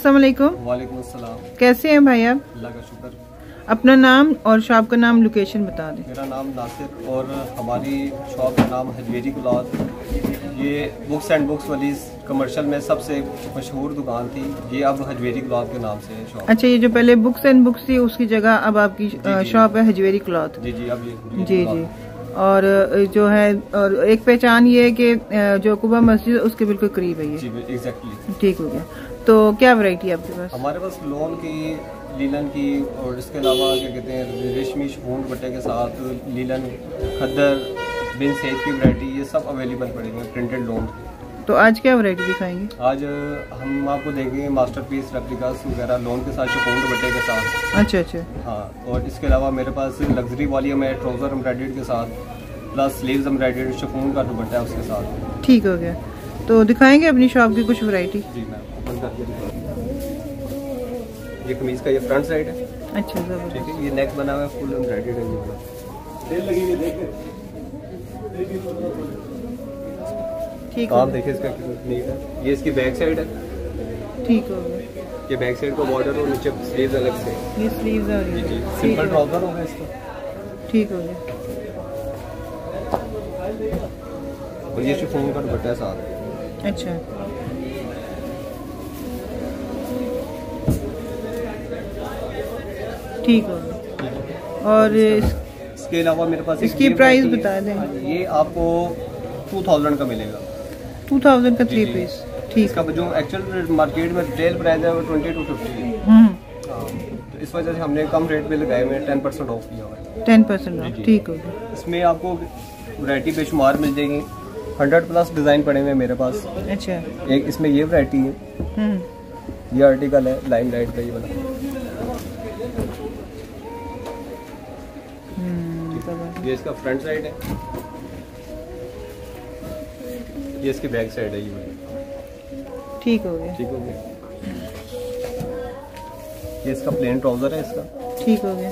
अस्सलाम वालेकुम कैसे हैं भाई आप? अल्लाह का शुक्र। अपना नाम और शॉप का नाम लोकेशन बता दें। मेरा नाम नासिर और हमारी शॉप का नाम हजवेरी क्लॉथ ये बुक्स एंड बुक्स वाली कमर्शियल में सबसे मशहूर दुकान थी। ये अब हजवेरी क्लॉथ के नाम से है शॉप अच्छा ये जो पहले बुक्स एंड बुक्स थी उसकी जगह अब आपकी शॉप है हजवेरी क्लॉथ जी जी अब ये जी जी। और जो है और एक पहचान ये है कि जो कुबा मस्जिद उसके बिल्कुल करीब है ये। एग्जैक्टली ठीक हो गया। तो क्या वैरायटी है आपके पास? हमारे पास लोन की लीलन की और इसके अलावा क्या कहते हैं रेशमी शिफोन दुपट्टे के साथ लीलन खद्दर बिन सेब की वैरायटी ये सब अवेलेबल पड़ेगी प्रिंटेड लोन तो आज क्या वैरायटी दिखाएँगे? आज हम आपको देंगे मास्टर पीस रेप्लिकास वगैरह लोन के साथ शिफोन दुपट्टे के साथ। अच्छा अच्छा। हाँ और इसके अलावा मेरे पास लग्जरी वॉल्यूम है ट्राउज़र एम्ब्रॉयडेड के साथ प्लस स्लीव्स एम्ब्रॉयडेड शिफोन का दुपट्टा है उसके साथ। ठीक हो गया। तो दिखाएँगे अपनी शॉप की कुछ वैरायटी जी मैम हूँ। ये कमीज़ का ये फ्रंट साइड है। अच्छा ज़बरदस्त। ठीक है ये नेक बना हुआ है फुल एम्ब्रॉयडेड है ये वाला ठीक हो काम गया। देखिए इसका कितना नीट है। ये इसकी बैक साइड है। ठीक हो गया। ये बैक साइड का बॉर्डर और नीचे स्लीव्स अलग से। ये स्लीव्स आ रही है सिंपल ट्राउज़र होगा इसका। ठीक हो गया। और ये शिफोन का दुपट्टा है साथ। अच्छा। ठीक हो गया। और इसके अलावा मेरे पास इसकी प्राइस बता दें। ये आपको टू थाउज़ेंड का मिलेगा। 2000 का थ्री। पीस ठीक। इसका जो एक्चुअल मार्केट में रिटेल प्राइस है वो ट्वेंटी टू फिफ्टी है। हाँ, इस वजह से हमने कम रेट पे लगाए हुए टेन परसेंट ऑफ़ किया हुआ है। Ten percent. ठीक हो इसमें आपको वैरायटी बेशुमार मिल जाएगी। हंड्रेड प्लस डिज़ाइन पड़े हुए हैं मेरे पास। अच्छा। एक इसमें ये वैरायटी है। हम्म। ये आर्टिकल है लाइम लाइट का ये वाला। हम्म ये इसका फ्रंट साइड है। ये इसकी बैक साइड है ये ठीक हो गया। ठीक हो गया। ये इसका प्लेन ट्राउज़र है इसका। ठीक हो गया।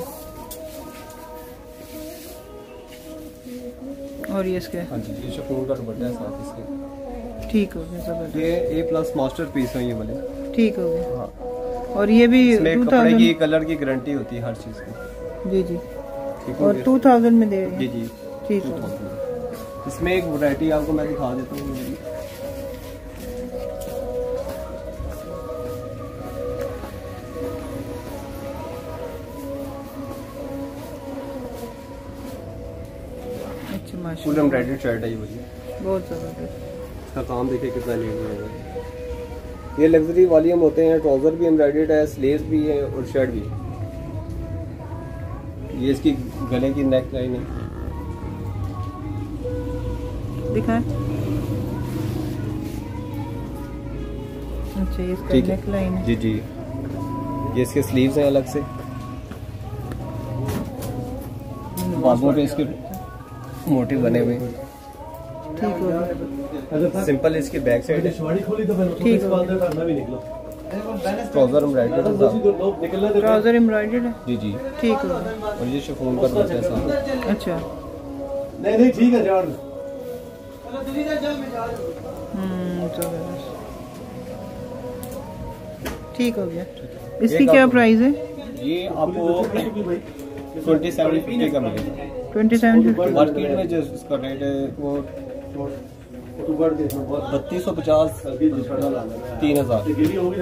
और ये इसके? हाँ जी ये शिफॉन का दुपट्टा है साथ इसके। ठीक हो गया ज़बरदस्त। ये ए प्लस मास्टर पीस है ये वाले। ठीक हो गया। हाँ। और ये भी कपड़े की कलर की गारंटी होती है हर चीज़ की। जी जी। और टू थाउज़ेंड में दे रहे जी हैं। जी ठीक हो गया। 2000 इसमें एक वैरायटी आपको मैं दिखा देता हूँ। मेरी अच्छा फुल एम्ब्रॉयडेड शर्ट है ये बहुत ज़बरदस्त इसका काम देखिए कितना नीट है। ये लग्जरी वॉल्यूम होते हैं ट्राउज़र भी एम्ब्रॉयडेड है स्लीव्स भी है और शर्ट भी। ये इसकी गले की नेक लाइन है। दिखाएँ अच्छा ये इसका ठीक है। नेक लाइन है। जी जी। ये इसके स्लीव्स हैं अलग से। बाजुओं पे इसके मोटिव बने हुए। ठीक हो सिंपल इसकी बैक साइड है ठीक हो ट्राउज़र एम्ब्रॉयडेड है। ट्राउज़र एम्ब्रॉयडर्ड है। जी जी। ठीक हो और ये शिफॉन है अच्छा। नहीं नहीं ठीक है ठीक हो गया। इसकी क्या प्राइस है? ये आपको ट्वेंटी सेवन फिफ्टी का मिलेगा। ट्वेंटी सेवन फिफ्टी मार्केट में जो इसका रेट है वो बत्तीस सौ पचास तीन हज़ार।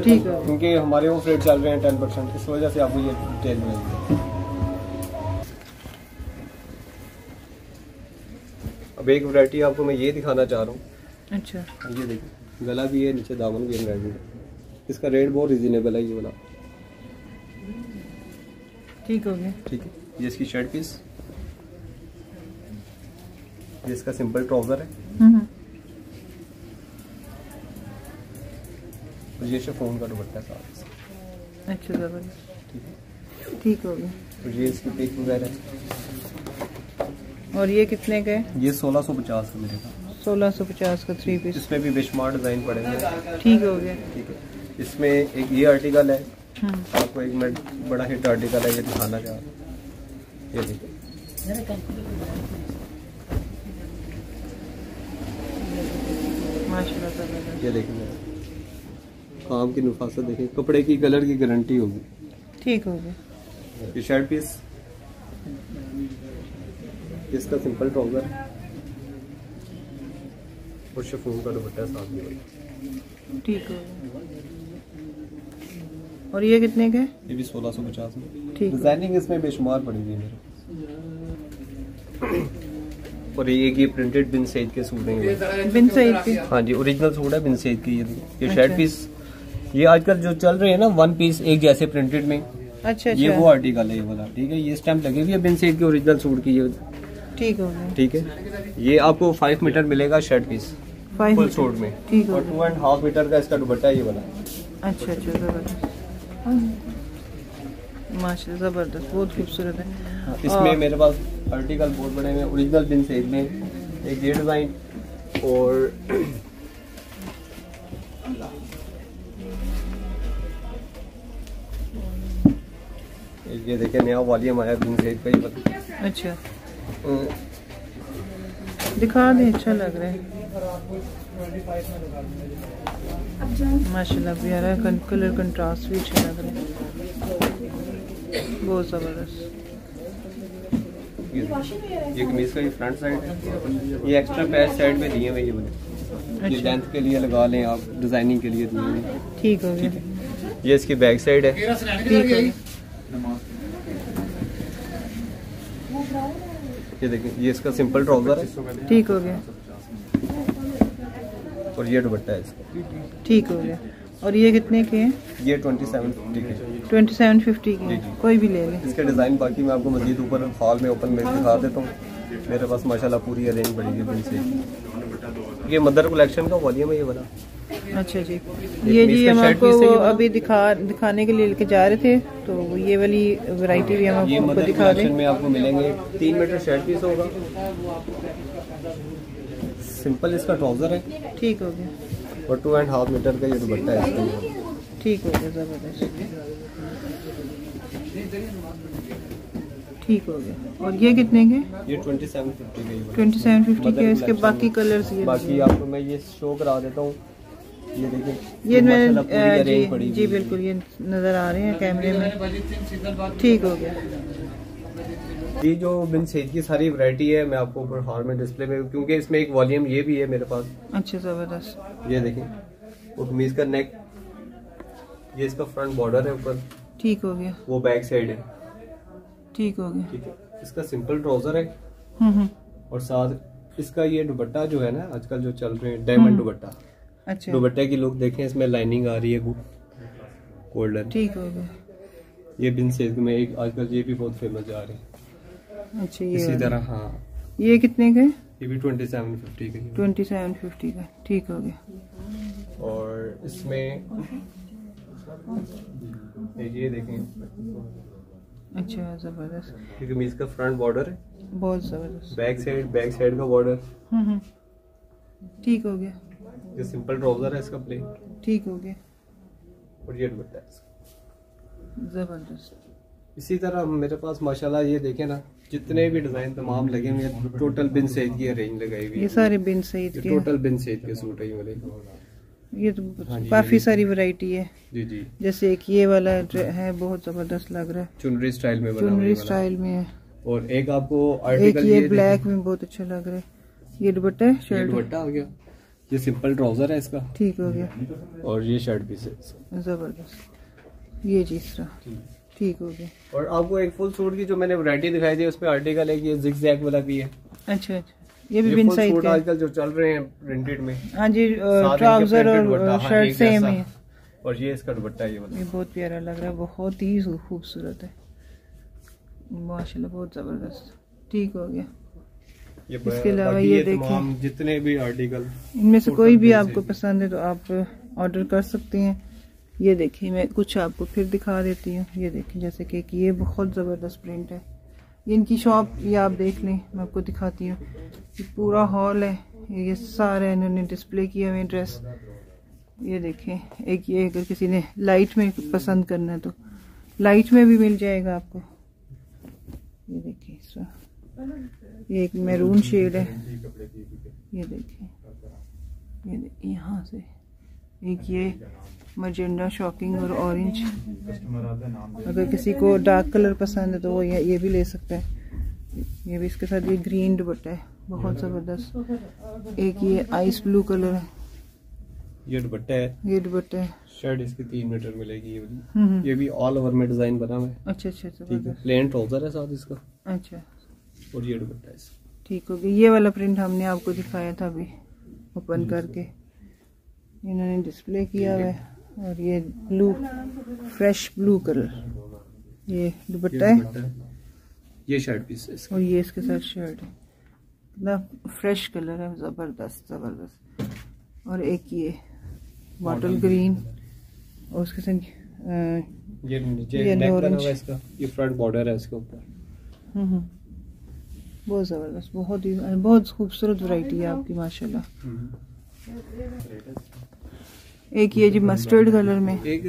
ठीक है क्योंकि हमारे वो रेट चल रहे हैं टेन परसेंट इस वजह से आपको ये डिटेल मिलेगी अब एक वैरायटी आपको मैं ये दिखाना चाह रहा हूँ। अच्छा। ये देखिए गला भी है नीचे दामन भी एम्ब्रॉयडरी है। इसका रेट बहुत रिजनेबल है ये वाला। ठीक हो गया। ठीक है ये इसकी शर्ट पीस ये इसका सिंपल ट्राउज़र है। हम्म और ये शिफॉन का दुपट्टा है। साथ अच्छा ज़बरदस्त। ठीक है। ठीक हो गया। और ये इसकी पिक वगैरह और ये कितने के ये सोलह सौ पचास का मिलेगा सोलह सौ पचास का थ्री पीस इसमें भी बेशुमार डिज़ाइन पड़ेंगे ठीक हो गया। ठीक है। इसमें एक ये आर्टिकल है। हम्म आपको एक मैं बड़ा हिट आर्टिकल है ये दिखाना चाह रहा ये देखिए ये देखिए काम की नफासत देखें। कपड़े की कलर की गारंटी होगी। ठीक हो गया। ये शर्ट पीस इसका सिंपल ट्राउज़र और शिफॉन का दुपट्टा साथ में ठीक हो। और ये कितने के? ये भी सोलह सौ पचास में। ठीक डिज़ाइनिंग इसमें बेशुमार पड़ी हुई है मेरे। और ये एक ये प्रिंटेड बिन सैद के सूट हैं बिन सईद के? हाँ जी ओरिजिनल सूट है बिन सैद की ये ये अच्छा। शर्ट पीस ये आजकल जो चल रहे हैं ना वन पीस एक जैसे प्रिंटेड में। अच्छा ये अच्छा। वो आर्टिकल है ये वाला ठीक है? ये स्टैम्प लगी हुई है बिन सैद के ओरिजिनल सूट की ये। ठीक हो गया। ठीक है? ये आपको फाइव मीटर मिलेगा शर्ट पीस फुल। सूट में। ठीक हो और टू एंड हाफ़ मीटर का इसका दुपट्टा ये वाला। अच्छा अच्छा ज़बरदस्त। माशा ज़बरदस्त बहुत खूबसूरत है। इसमें मेरे पास आर्टिकल बहुत बड़े हैं ओरिजिनल बिन सैद में एक ये डिज़ाइन और ये देखिए नया वॉल्यूम आया बिन का ये अच्छा। दिखा दे अच्छा लग रहा है। माशाल्लाह प्यारा है कलर कंट्रास्ट भी अच्छा लग रहा है। बहुत ज़बरदस्त। ये ये कमीज का ये फ्रंट साइड है। ये एक्स्ट्रा पैच साइड में दिए हुए ये वाले ये अच्छा। लेंथ के लिए लगा लें आप डिज़ाइनिंग के लिए दिए ठीक हो गया। ये इसकी बैक साइड है। ठीक हो ये देखिए ये इसका सिंपल ट्राउज़र है। ठीक हो गया। और ये दुपट्टा है इसका। ठीक हो गया। और ये कितने के हैं? ये ट्वेंटी सेवन फिफ्टी के ट्वेंटी सेवन फिफ्टी के। कोई भी ले ले। इसके डिज़ाइन बाकी मैं आपको मजीद ऊपर हॉल में ओपन में दिखा देता हूँ। मेरे पास माशाल्लाह पूरी अरेंज पड़ी है से ये मदर कलेक्शन का वॉल्यूम है ये वाला। अच्छा जी। ये जी हम आपको है वाला? अभी दिखा दिखाने के लिए लेके जा रहे थे तो ये वाली वैरायटी भी हम ये आपको दिखा दें। में आपको मिलेंगे। तीन मीटर शर्ट पीस होगा। सिंपल इसका ट्राउज़र है। ठीक हो गया। और टू एंड हाफ़ मीटर का ये दुपट्टा है ठीक हो गया ज़बरदस्त। ठीक हो गया। और ये कितने के? ये ट्वेंटी सेवन फिफ्टी का ट्वेंटी सेवन फिफ्टी के इसके बाकी। कलर्स ये बाकी आपको मैं ये शो करा देता हूँ। ये देखिए ये मैं माशाल्लाह पूरी arrange पड़ी जी जी बिल्कुल ये नज़र आ रहे हैं कैमरे में। ठीक हो गया। ये जो बिन सेज की सारी वैरायटी है मैं आपको ऊपर हॉल में डिस्प्ले में क्योंकि इसमें एक वॉल्यूम ये भी है मेरे पास। अच्छा ज़बरदस्त। ये देखें वो कमीज का नेक ये इसका फ्रंट बॉर्डर है ऊपर। ठीक हो गया। वो बैक साइड है। ठीक हो गया। ठीक है इसका सिंपल ट्राउज़र है। हम्म हम्म। और साथ इसका ये दुपट्टा जो है ना आजकल जो चल रहे हैं डायमंड हम्म। दुपट्टा। अच्छा। दुपट्टे की लुक देखें इसमें लाइनिंग आ रही है गोल्डन ठीक हो गया। ये बिन सेज में एक आजकल ये भी बहुत फ़ेमस जा रहे हैं। अच्छा ये इसी तरह हाँ। ये कितने के? ये भी ट्वेंटी सेवन फिफ्टी का ट्वेंटी सेवन फिफ्टी का। ठीक हो गया। और इसमें ये देखें। अच्छा ज़बरदस्त। ये कमीज का फ्रंट बॉर्डर है। बहुत ज़बरदस्त। बैक साइड बैक साइड का बॉर्डर हम्म हम्म। ठीक हो गया। ये सिंपल ट्राउज़र है इसका प्लेन ठीक हो गया। और ये दुपट्टा है इसका। ज़बरदस्त। इसी तरह मेरे पास माशाल्लाह ये देखें ना जितने भी डिज़ाइन तमाम लगे हुए हैं टोटल बिन सेज की रेंज लगाई हुई है। ये सारे बिन सईद के टोटल बिन सेज के सूट है ये वाले। ये तो हाँ काफ़ी सारी वैरायटी है। जी जी। जैसे एक ये वाला है बहुत ज़बरदस्त लग रहा है। चुनरी स्टाइल में बना चुनरी स्टाइल में है। और एक आपको एक आर्टिकल ये ये ब्लैक में बहुत अच्छा लग रहा है। ये दुपट्टा है शर्ट दुपट्टा हो गया। ये सिंपल ट्राउज़र है इसका? ठीक हो गया। और ये शर्ट पीस है ज़बरदस्त। ये तीसरा ठीक। हो गया। और आपको एक फुल सूट की जो मैंने वैरायटी दिखाई थी उसमें आर्टिकल है ये जिग जैग वाला भी है। अच्छा अच्छा। ये भी बिन सूट का है। आजकल जो चल रहे हैं प्रिंटेड में। हाँ जी ट्राउज़र और हाँ, शर्ट सेम है। और ये इसका दुपट्टा ये वाला। ये बहुत प्यारा लग रहा है बहुत ही खूबसूरत है। माशाल्लाह बहुत ज़बरदस्त। ठीक हो गया। ये इसके अलावा ये ये देखें। जितने भी आर्टिकल इनमें से कोई भी आपको पसंद है तो आप ऑर्डर कर सकते हैं। ये देखिए मैं कुछ आपको फिर दिखा देती हूँ। ये देखिए जैसे कि ये बहुत ज़बरदस्त प्रिंट है। ये इनकी शॉप ये आप देख लें मैं आपको दिखाती हूँ। ये पूरा हॉल है। ये सारे इन्होंने डिस्प्ले किए हुए ड्रेस ये देखें एक ये अगर किसी ने लाइट में पसंद करना है तो। लाइट में भी मिल जाएगा आपको। ये देखिए ये एक मैरून शेड है। ये देखिए। ये यहाँ से। एक ये मजेंडा शॉकिंग और ऑरेंज। अगर किसी को डार्क कलर पसंद है तो वो ये, ये भी ले सकता हैं। ये भी इसके साथ ये ग्रीन दुपट्टा है। बहुत ज़बरदस्त। एक ये आइस ब्लू कलर है। ये दुपट्टा है। ये दुपट्टा है। शर्ट इसकी तीन मीटर मिलेगी ये वाली। हम्म, हम्म। ये भी ऑल ओवर में डिज़ाइन बना हुआ है। अच्छा अच्छा ठीक है। प्लेन ट्राउज़र है साथ इसका। अच्छा। और ये दुपट्टा है इसका। ठीक हो गया ये वाला प्रिंट हमने आपको दिखाया था अभी ओपन करके। इन्होंने डिस्प्ले किया हुआ है और ये ब्लू फ्रेश ब्लू कलर ये दुपट्टा है। ये शर्ट पीस है और ये इसके साथ शर्ट है। कितना फ्रेश कलर है ज़बरदस्त ज़बरदस्त। और एक ये बॉटल ग्रीन और उसके साथ अ, ये है इसका। ये फ्रंट बॉर्डर है इसके ऊपर। हम्म, हम्म। बहुत ज़बरदस्त बहुत ही बहुत खूबसूरत वैरायटी है आपकी माशाल्लाह। एक ये जी मस्टर्ड कलर में। एक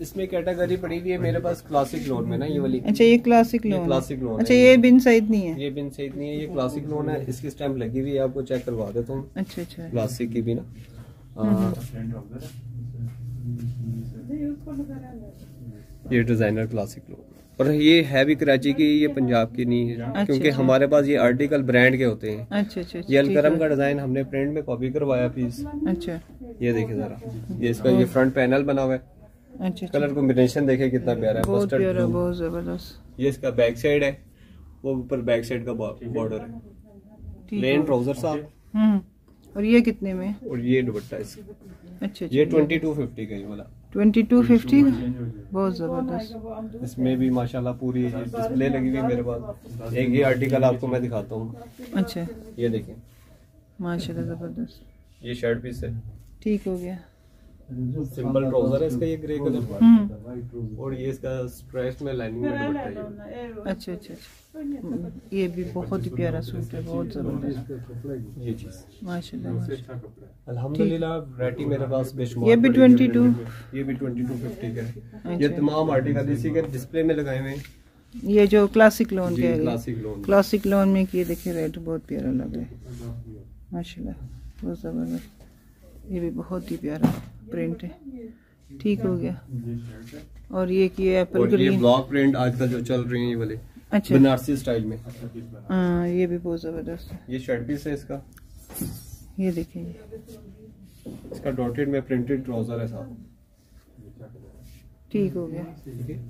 इसमें कैटेगरी पड़ी हुई है मेरे पास क्लासिक लोन में ना ये वाली। अच्छा ये क्लासिक लोन classic loan अच्छा ये बिन साइड नहीं है। ये बिन सही नहीं है ये क्लासिक लोन है इसकी स्टैम्प लगी हुई है आपको चेक करवा देता हूँ। अच्छा अच्छा। क्लासिक की भी ना। हम्म, ये डिज़ाइनर क्लासिक लोन और ये है भी कराची की ये पंजाब की नहीं है अच्छा, क्योंकि अच्छा। हमारे पास ये आर्टिकल ब्रांड के होते हैं। अच्छा अच्छा अच्छा, ये अलकरम का डिज़ाइन हमने प्रिंट में कॉपी करवाया पीस अच्छा। ये देखिए जरा। ये इसका ये फ्रंट पैनल बना हुआ है। अच्छा कलर कॉम्बिनेशन देखे कितना प्यारा है बहुत प्यारा बहुत ज़बरदस्त। ये इसका बैक साइड है। वो ऊपर बैक साइड का बॉर्डर है। प्लेन ट्राउज़र साहब और ये कितने में? और ये दुपट्टा इसका। अच्छा ये ट्वेंटी टू फिफ्टी का ये वाला। Twenty two fifty? बहुत ज़बरदस्त। इसमें भी माशाल्लाह पूरी डिस्प्ले लगी हुई मेरे पास। एक ये आर्टिकल आपको मैं दिखाता हूँ। अच्छा। ये देखिए माशाल्लाह ज़बरदस्त। ये शर्ट पीस है। ठीक हो गया। सिंपल ट्राउज़र है इसका ये ग्रे कलर। और ये इसका स्ट्रेस में लाइनिंग में दुपट्टा है अच्छा अच्छा अच्छा। हम्म, ये भी बहुत ही प्यारा सूट है बहुत ज़बरदस्त। ये ये चीज़। माशाल्लाह। माशाल्लाह। अल्हम्दुलिल्लाह वैरायटी मेरे पास बेशुमार ये भी पड़ी हुई है 22 ये भी ट्वेंटी टू फिफ्टी का है। ये अच्छा। तमाम आर्टिकल इसी के डिस्प्ले में लगाए हुए हैं। ये जो क्लासिक लोन के क्लासिक लोन क्लासिक लोन में ये देखिए रेड बहुत प्यारा लग रहा है। माशाल्लाह बहुत ज़बरदस्त। ये भी बहुत ही प्यारा। प्रिंट है। ठीक हो गया। और ये कि एप्पल और ये ब्लॉक प्रिंट आजकल जो चल रही हैं ये वाले अच्छा। बनारसी स्टाइल में। हाँ ये भी बहुत ज़बरदस्त है। ये शर्ट पीस है इसका। ये देखिए इसका डॉटेड में प्रिंटेड ट्राउज़र है साहब। ठीक हो गया। ठीक है।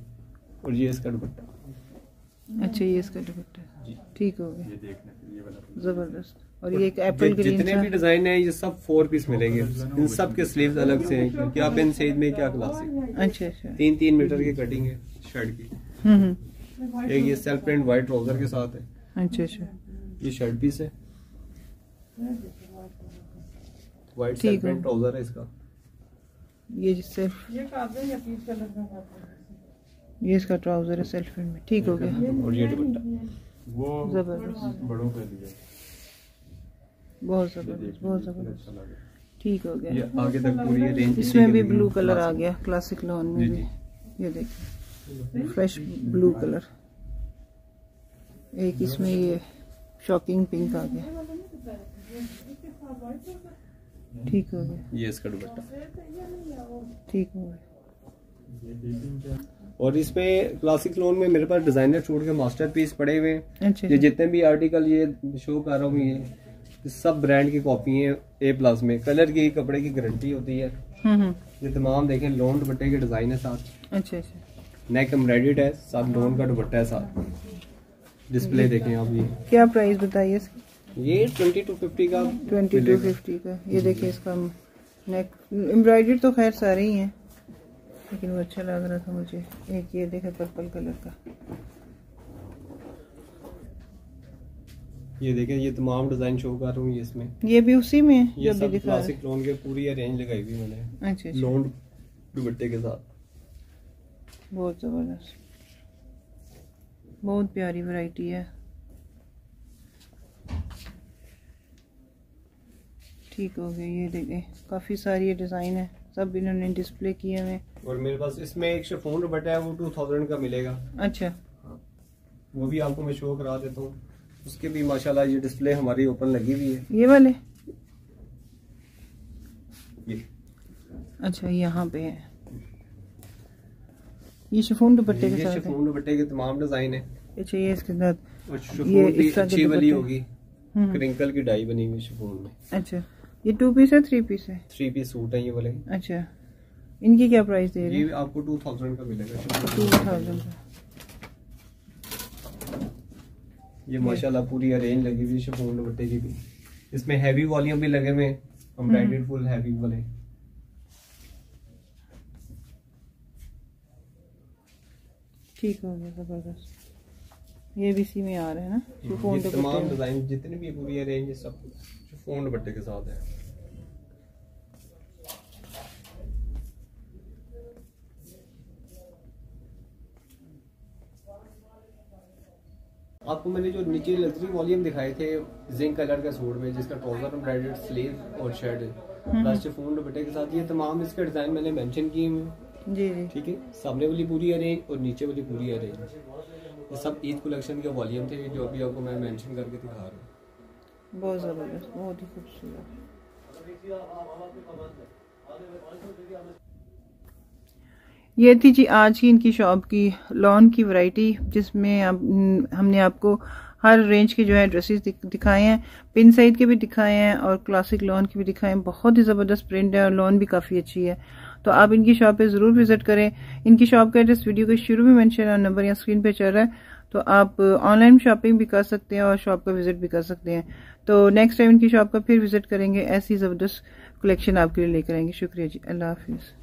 और ये इसका दुपट्टा। अच्छा ये इसका दुपट्टा। ठीक हो गया। ज़बरदस्त। और ये एक एप्पल ग्रीन जितने भी डिज़ाइन है ये सब फोर पीस मिलेंगे। इन सब के स्लीव्स अलग से हैं क्या बिन सईद में क्या क्लासिक अच्छा अच्छा। तीन तीन मीटर की कटिंग है शर्ट की। हम्म हम्म। एक ये सेल्फ प्रिंट व्हाइट ट्राउज़र के साथ है। अच्छा अच्छा। ये शर्ट पीस है। व्हाइट सेल्फ प्रिंट ट्राउज़र है इसका। ये जिससे ये इसका ट्राउज़र है सेल्फ में। ठीक हो गया। और ये दुपट्टा। वो ज़बरदस्त। बड़ों के लिए बहुत ज़बरदस्त बहुत ज़बरदस्त। ठीक हो ये गया आगे तक पूरी रेंज इसमें भी ब्लू कलर आ गया क्लासिक लोन में भी। ये देखिए फ्रेश ब्लू कलर एक इसमें ये शॉकिंग पिंक आ गया। ठीक हो गया। ये इसका दुपट्टा। ठीक हो गया। और इसमें क्लासिक लोन में मेरे पास डिज़ाइनर सूट के मास्टर पीस पड़े हुए हैं। अच्छा ये जितने भी आर्टिकल ये शो कर रहा हूँ ये सब ब्रांड की कॉपी है ए प्लस में। कलर की कपड़े की गारंटी होती है। हम्म हम्म। ये तमाम देखें लोन दुपट्टे के डिज़ाइन है साथ। अच्छा अच्छा। नेक एम्ब्रॉयडेड है साथ लोन का दुपट्टा है साथ। डिस्प्ले देखें आप ये। क्या प्राइस बताइए ये ट्वेंटी टू फिफ्टी का ट्वेंटी टू फिफ्टी का। ये देखिए इसका नेक एम्ब्रॉयडरी तो खैर सारे ही हैं लेकिन वो अच्छा लग रहा था मुझे। एक ये देखे पर्पल कलर का। ये देखें ये तमाम डिज़ाइन शो कर रहा हूँ ये इसमें। ये भी उसी में है ये जो सब है? क्लासिक लोन के पूरी रेंज लगाई हुई मैंने। अच्छा अच्छा। लोन दुपट्टे के साथ। बहुत ज़बरदस्त। बहुत प्यारी वैरायटी है। ठीक हो गया ये देखें काफ़ी सारी ये डिज़ाइन है सब इन्होंने डिस्प्ले किए हुए और मेरे पास इसमें एक शिफोन दुपट्टा है वो टू थाउज़ेंड का मिलेगा। अच्छा। वो भी आपको मैं शो करा देता हूँ। उसके भी माशाल्लाह ये डिस्प्ले हमारी ओपन लगी हुई है। ये वाले? ये। अच्छा यहाँ पे है। ये शिफोन दुपट्टे के साथ है। शिफॉन दुपट्टे के तमाम डिज़ाइन है। अच्छा ये इसके साथ। ये इस अच्छी वाली होगी। हम्म। क्रिंकल की डाई बनी हुई शिफॉन में। अच्छा ये टू पीस है थ्री पीस है? थ्री पीस सूट है ये वाले। अच्छा इनकी क्या प्राइस दे रहे ये आपको टू थाउज़ेंड का मिलेगा। Two thousand. का। ये माशाल्लाह पूरी अरेंज लगी हुई है शिफॉन दुपट्टे की भी। इसमें हैवी वॉल्यूम भी लगे हुए एम्ब्रॉयडर्ड फुल हैवी वाले। ठीक हो गया ज़बरदस्त। ये भी इसी में आ रहा है ना शिफॉन दुपट्टे तमाम डिज़ाइन जितने भी पूरी अरेंज है सब शिफॉन दुपट्टे के साथ है। आपको मैंने जो नीचे लग्जरी वॉल्यूम दिखाए थे जिंक कलर का सूट में जिसका ट्राउज़र एम्ब्रॉयडर्ड स्लीव और शर्ट प्लस शिफॉन दुपट्टे के साथ ये तमाम इसके डिज़ाइन मैंने मेंशन किए हुए हैं। जी। ठीक है? सामने वाली पूरी अरेंज और नीचे वाली पूरी अरेंज ये सब ईद कलेक्शन के वॉल्यूम थे जो अभी आपको मैं मेंशन करके दिखा रहा हूँ। बहुत ज़बरदस्त बहुत ही खूबसूरत। ये थी जी आज की इनकी शॉप की लॉन की वैरायटी जिसमें आप, हमने आपको हर रेंज के जो है ड्रेसेस दिख, दिखाए हैं पिन साइड के भी दिखाए हैं और क्लासिक लॉन के भी दिखाए हैं बहुत ही ज़बरदस्त प्रिंट है और लॉन भी काफ़ी अच्छी है। तो आप इनकी शॉप पे ज़रूर विज़िट करें। इनकी शॉप का एड्रेस वीडियो के शुरू में मेंशन और नंबर या स्क्रीन पे चल रहा है। तो आप ऑनलाइन शॉपिंग भी कर सकते हैं और शॉप का विज़िट भी कर सकते हैं। तो नेक्स्ट टाइम इनकी शॉप का फिर विज़िट करेंगे। ऐसी ज़बरदस्त कलेक्शन आपके लिए लेकर आएँगे। शुक्रिया जी। अल्लाह हाफिज़।